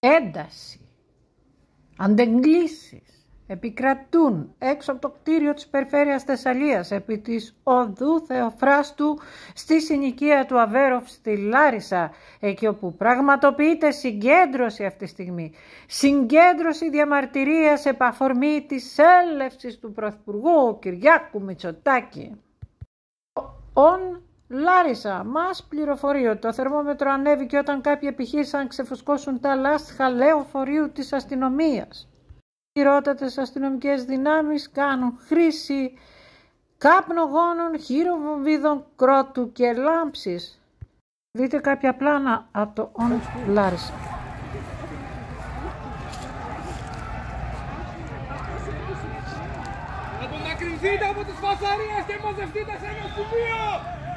ένταση, αντεγκλήσεις επικρατούν έξω από το κτίριο της Περιφέρειας Θεσσαλίας επί της οδού Θεοφράστου στη συνοικία του Αβέροφ στη Λάρισα εκεί όπου πραγματοποιείται συγκέντρωση αυτή τη στιγμή. Συγκέντρωση διαμαρτυρίας επαφορμή της έλευσης του Πρωθυπουργού Κυριάκου Μητσοτάκη. On Λάρισα, μας πληροφορεί ότι το θερμόμετρο ανέβηκε όταν κάποιοι επιχείρησαν να ξεφουσκώσουν τα λάστιχα λεωφορείου της αστυνομίας. Οι ρότατες αστυνομικές δυνάμεις κάνουν χρήση κάπνογόνων, χειροβομβίδων, κρότου και λάμψης. Δείτε κάποια πλάνα από το On Λάρισα. Απομακρυνθείτε από τις φασαρίες και μαζευτείτε σε ένα σκουπίο!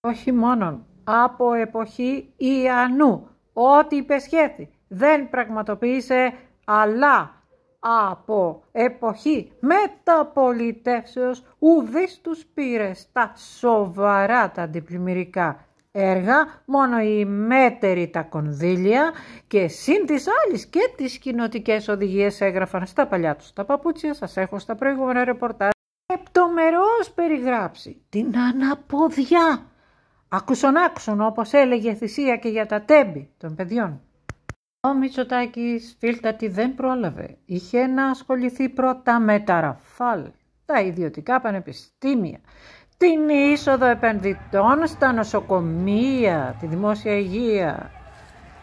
Όχι μόνον. Από εποχή Ιαννού, ό,τι υπεσχέθη. Δεν πραγματοποίησε, αλλά από εποχή μεταπολιτεύσεως ουδής τους πήρε στα σοβαρά τα αντιπλημμυρικά έργα, μόνο οι μέτεροι τα κονδύλια και συν της άλλης και τις κοινοτικές οδηγίες έγραφαν στα παλιά τους τα παπούτσια, σας έχω στα προηγούμενα ρεπορτάζ, επτομερώς περιγράψει την αναποδιά άκουσον άκουσον όπως έλεγε θυσία και για τα τέμπη των παιδιών. Ο Μητσοτάκης φίλτατη δεν πρόλαβε. Είχε να ασχοληθεί πρώτα με τα ραφάλ, τα ιδιωτικά πανεπιστήμια, την είσοδο επενδυτών στα νοσοκομεία, τη δημόσια υγεία.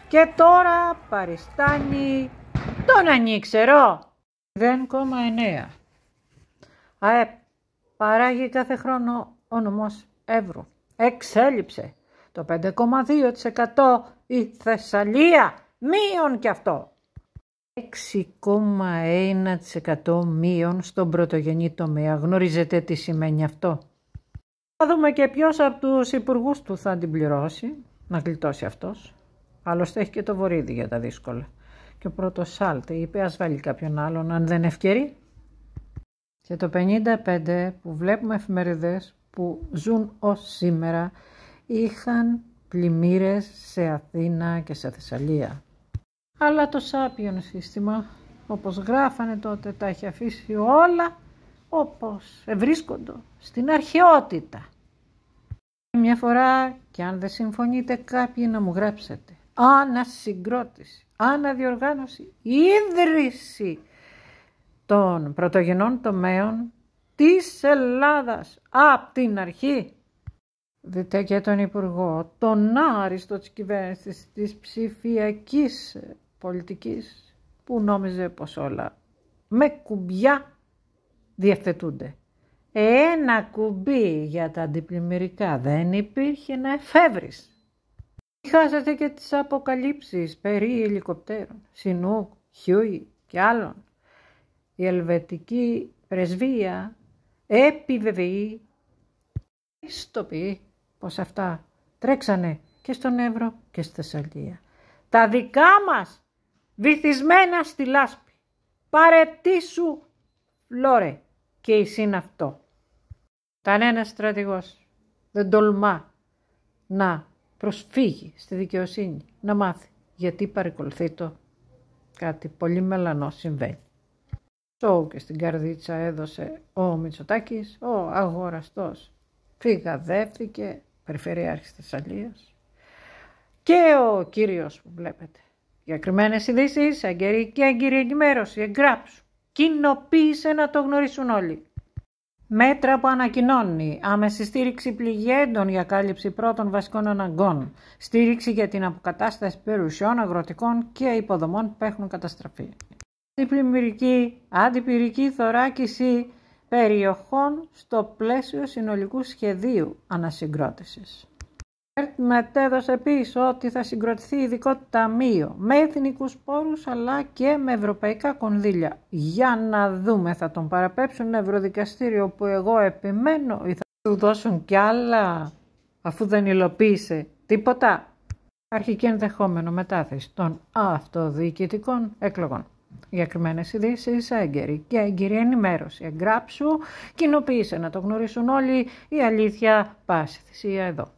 Και τώρα παριστάνει τον ανήξερο. 0,9. ΑΕΠ παράγει κάθε χρόνο ο νομός Εύρου εξέλιψε το 5,2% η Θεσσαλία, μείον και αυτό. 6,1% μείον στον πρωτογενή τομέα. Γνωρίζετε τι σημαίνει αυτό. Θα δούμε και ποιος από τους υπουργούς του θα την πληρώσει, να γλιτώσει αυτός. Άλλωστε έχει και το βορίδι για τα δύσκολα. Και ο πρώτος Σάλτε είπε ας βάλει κάποιον άλλον αν δεν ευκαιρεί. Και το 55 που βλέπουμε εφημεριδές που ζουν ως σήμερα είχαν πλημμύρες σε Αθήνα και σε Θεσσαλία. Αλλά το σάπιον σύστημα, όπως γράφανε τότε, τα έχει αφήσει όλα όπως βρίσκονται στην αρχαιότητα. Μια φορά και αν δεν συμφωνείτε κάποιοι να μου γράψετε. Ανασυγκρότηση, αναδιοργάνωση, ίδρυση των πρωτογενών τομέων της Ελλάδας από την αρχή. Δείτε και τον Υπουργό, τον άριστο της κυβέρνησης της ψηφιακής πολιτικής που νόμιζε πως όλα με κουμπιά διευθετούνται. Ένα κουμπί για τα αντιπλημμυρικά δεν υπήρχε να εφεύρεις. Χάσατε και τις αποκαλύψεις περί ελικοπτέρων, Σινούκ, Χιούι και άλλων. Η ελβετική πρεσβεία επιβεβαιεί, πει πως αυτά τρέξανε και στον Εύρο και στη Θεσσαλία. Τα δικά μας βυθισμένα στη λάσπη. Παρετήσου φλόρε και εισήν αυτό. Κανένα στρατηγός δεν τολμά να προσφύγει στη δικαιοσύνη, να μάθει γιατί παρακολουθεί το κάτι πολύ μελανό συμβαίνει. Σοου και στην καρδίτσα έδωσε ο Μητσοτάκης, ο αγοραστός. Φυγαδεύτηκε, περιφερειάρχης Θεσσαλίας. Και ο κύριος που βλέπετε. Διακριμένες ειδήσει, αγκαιρή και αγκυρή ενημέρωση, εγγράψου. Κοινοποίησε να το γνωρίσουν όλοι. Μέτρα που ανακοινώνει, άμεση στήριξη πληγέντων για κάλυψη πρώτων βασικών αναγκών, στήριξη για την αποκατάσταση περιουσιών, αγροτικών και υποδομών που έχουν καταστραφεί αντιπλημμυρική, αντιπυρική θωράκιση περιοχών στο πλαίσιο συνολικού σχεδίου ανασυγκρότησης. μετέδωσε επίσης ότι θα συγκροτηθεί ειδικό ταμείο με εθνικούς πόρους αλλά και με ευρωπαϊκά κονδύλια. Για να δούμε, θα τον παραπέψουν ευρωδικαστήριο που εγώ επιμένω ή θα του δώσουν κι άλλα αφού δεν υλοποίησε τίποτα. Αρχική ενδεχόμενο μετάθεση των αυτοδιοικητικών εκλογών. Διακριμένε ειδήσεις, έγκαιρη και έγκυρη ενημέρωση. Εγγράψου, κοινοποίησε να το γνωρίσουν όλοι. Η αλήθεια πάση θυσία εδώ.